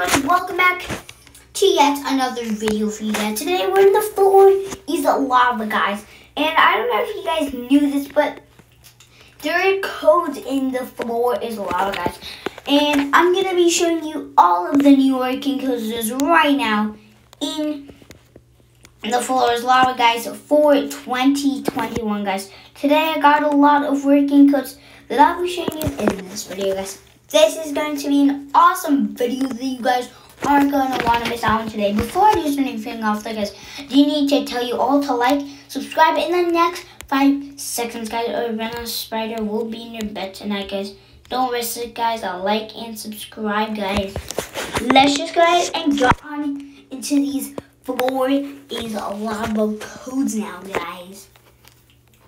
everybody, welcome back to yet another video for you guys. Today we're in the floor is a lava guys. And I don't know if you guys knew this, but there are codes in the floor is a lava guys. And I'm gonna be showing you all of the new working codes right now in the floor is lava guys for 2021 guys. Today I got a lot of working codes that I'll be showing you in this video guys. This is going to be an awesome video that you guys aren't going to want to miss out on today. Before I do anything else, like guys, do you need to tell you all to like, subscribe in the next five seconds, guys, or Venom Spider will be in your bed tonight, guys. Don't risk it, guys. A like and subscribe, guys. Let's just go ahead and get on into these floor is a lot of codes now, guys.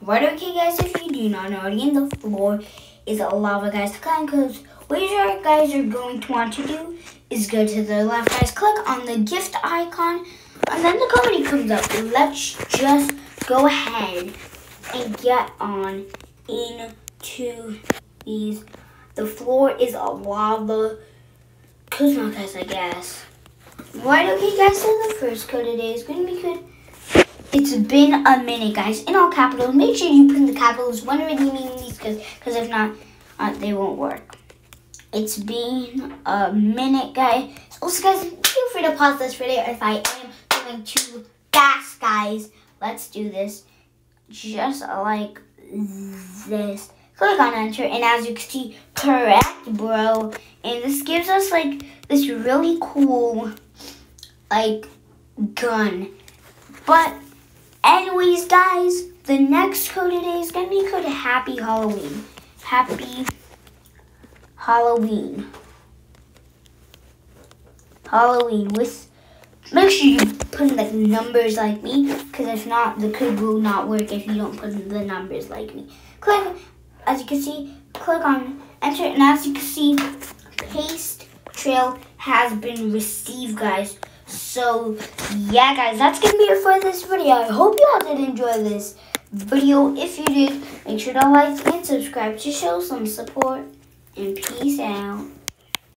Right, okay, guys, if you do not know, in the floor is a lava, guys. The kind codes what you guys are going to want to do is go to the left, guys. Click on the gift icon, and then the company comes up. Let's just go ahead and get on into these. The floor is a lava Kuzma, guys, I guess. Right, okay, guys, so the first code today is going to be good. It's been a minute, guys, in all capitals. Make sure you put in the capitals when redeeming these, because if not, uh, they won't work. It's been a minute, guys. Also, guys, feel free to pause this video if I am going too fast, guys. Let's do this just like this. Click on enter, and as you can see, correct, bro. And this gives us, like, this really cool, like, gun. But, anyways, guys, the next code today is going to be called Happy Halloween. Happy Halloween. Halloween with make sure you put in the numbers like me because if not the code will not work if you don't put in the numbers like me. Click as you can see, click on enter and as you can see paste trail has been received guys. So yeah guys that's gonna be it for this video. I hope you all did enjoy this video. If you did, make sure to like and subscribe to show some support and peace out.